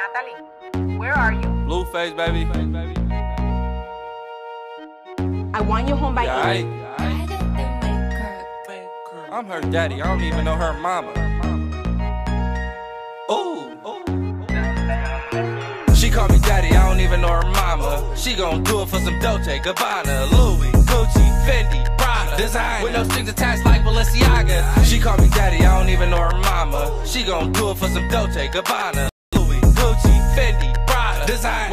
Natalie, where are you? Blueface, baby. I want you home by Yeah, eight. I, I'm her daddy. I don't even know her mama. Ooh, ooh. She call me daddy. I don't even know her mama. She gon' do it for some Dolce, Gabbana, Louis, Gucci, Fendi, Prada, design with no strings attached like Balenciaga. She call me daddy. I don't even know her mama. She gon' do it for some Dolce, Gabbana,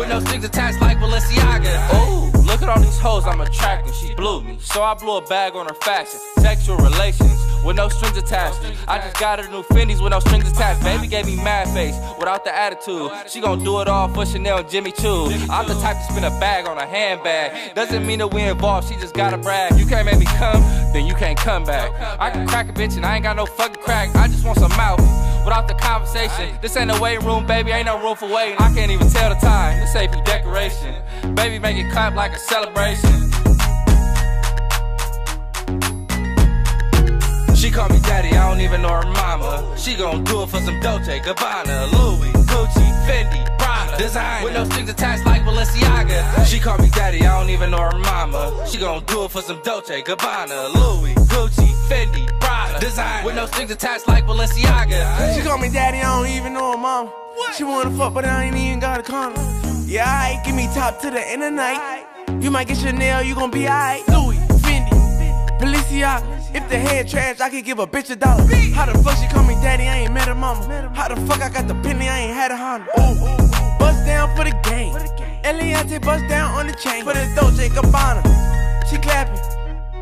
with no strings attached like Balenciaga. Ooh, look at all these hoes I'm attracting. She blew me, so I blew a bag on her fashion. Sexual relations with no strings attached. I just got her new Fendi's with no strings attached. Baby gave me mad face without the attitude. She gon' do it all for Chanel and Jimmy Choo. I'm the type to spin a bag on a handbag. Doesn't mean that we involved, she just gotta brag. You can't make me come, then you can't come back. I can crack a bitch and I ain't got no fucking crack. I just want some mouth without the conversation. This ain't a waiting room, baby. Ain't no room for waiting. I can't even tell the time. This ain't for decoration. Baby, make it clap like a celebration. She call me daddy, I don't even know her mama. She gon' do it for some Dolce, Gabbana, Louis, Gucci, Fendi, Prada, design with no strings attached like Balenciaga. She call me daddy, I don't even know her mama. She gon' do it for some Dolce, Gabbana, Louis, Gucci, Fendi, Design with no strings attached like Balenciaga. She call me daddy, I don't even know her mom. She wanna fuck, but I ain't even got a condom. Yeah, I give me top to the end of the night. You might get Chanel, you gon' be alright. Louis, Fendi, Balenciaga. If the head trash, I could give a bitch a dollar. How the fuck she call me daddy? I ain't met her mama. How the fuck I got the penny? I ain't had a Honda. Ooh, bust down for the game. Eliante bust down on the chain. For the Dolce Gabbana. She clapping.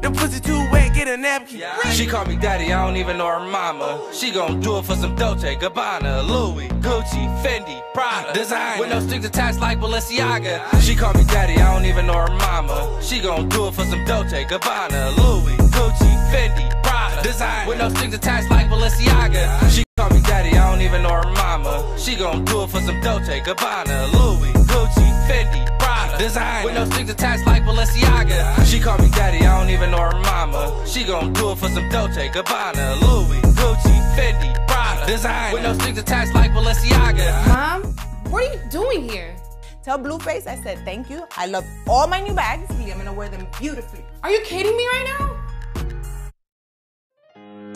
The pussy too wet, get a napkin. She call me daddy, I don't even know her mama. She gon' do it for some Dolce, Gabbana, Louis, Gucci, Fendi, Prada, design with no strings attached like Balenciaga. She call me daddy, I don't even know her mama. She gon' do it for some Dolce, Gabbana, Louis, Gucci, Fendi, Prada, design with no strings attached like Balenciaga. She daddy, I don't even know her mama. She gon' do it for some Dolce, Gabbana, Louis, Gucci, Fendi, Prada, design with no strings attached like Balenciaga. She call me daddy, I don't even know her mama. She gon' do it for some Dolce, Gabbana, Louis, Gucci, Fendi, Prada, design with no strings attached like Balenciaga. Mom, what are you doing here? Tell Blueface I said thank you. I love all my new bags. I'm gonna wear them beautifully. Are you kidding me right now?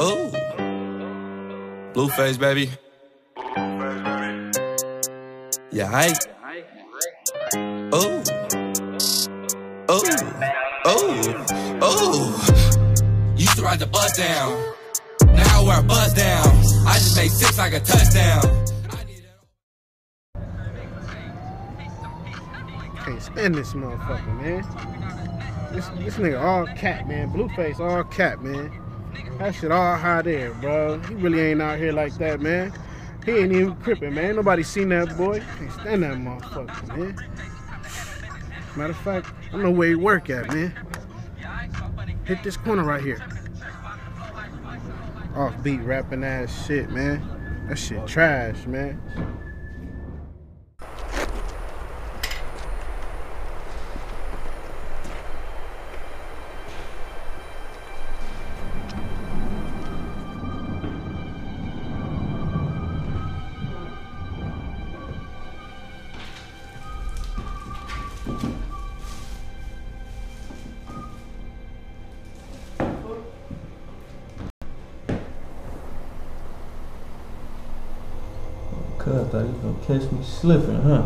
Ooh. Blueface, baby. Yeah, I. Ooh. Ooh. Oh. Ooh. Ooh. Used to ride the bus down. Now I wear a buzz down. I just made six like a touchdown. Can't spend this motherfucker, man. This this nigga all cat, man. Blueface all cat, man. That shit all hot air, bro. He really ain't out here like that, man. He ain't even crippin', man. Nobody seen that boy. Can't stand that motherfucker, man. Matter of fact, I know where he work at, man. Hit this corner right here. Offbeat rapping ass shit, man. That shit trash, man. Cuz thought was gonna catch me slipping, huh?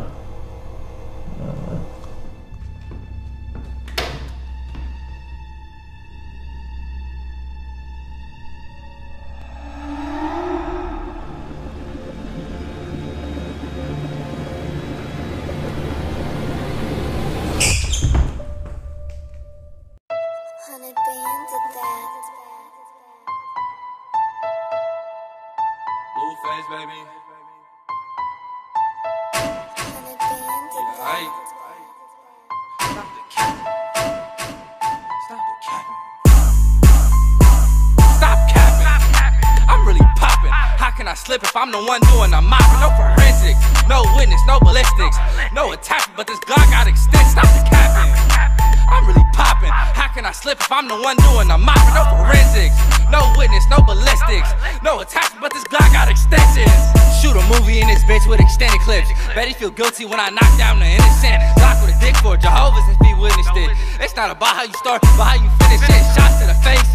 Slip if I'm the one doing the mopping? No forensics, no witness, no ballistics, no attack, but this Glock got extended. Stop the capping. I'm really popping. How can I slip if I'm the one doing the mopping? No forensics, no witness, no ballistics, no attack, but this Glock got extensions. Shoot a movie in this bitch, with extended clips. Bet he feel guilty when I knock down the innocent. Lock with a dick for Jehovah's if he witnessed it. It's not about how you start, but how you finish it. Shots to the face.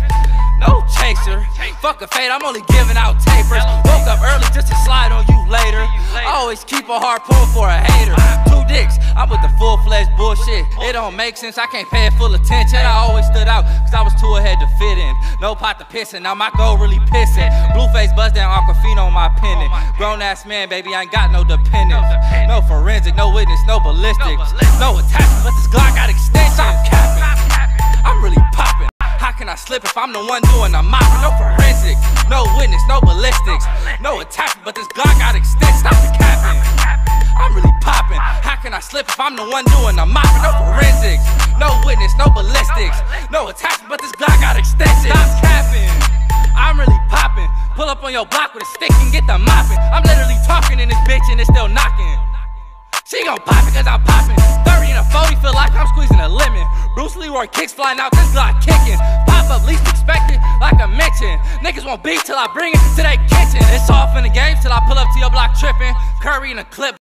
Chaser, fuck a fade, I'm only giving out tapers. Woke up early just to slide on you later. I Always keep a hard pull for a hater. Two dicks, I'm with the full fledged bullshit. It don't make sense, I can't pay full attention. I always stood out, cause I was too ahead to fit in. No pot to piss in, now my goal really pissing. Blueface buzz down Aquafina on my pendant. Grown ass man, baby, I ain't got no dependents. No forensic, no witness, no ballistics. No attachment, but this Glock got extensions. I'm capping, I'm really popping. Can I slip if I'm the one doing the mopping? No forensics, no witness, no ballistics, no attachment, but this Glock got extended. Stop the capping. I'm really popping. How can I slip if I'm the one doing the mopping? No forensics, no witness, no ballistics, no attachment, but this Glock got extensions. Stop capping. I'm really popping. Pull up on your block with a stick and get the mopping. I'm literally talking in this bitch and it's still knocking. She gon' pop it cause I'm popping. 30 and a 40 feel like I'm. Bruce Leroy kicks flying out, this Glock kicking. Pop up, least expected, like I mentioned. Niggas won't beat till I bring it to their kitchen. It's off in the game till I pull up to your block tripping. Curry in a clip.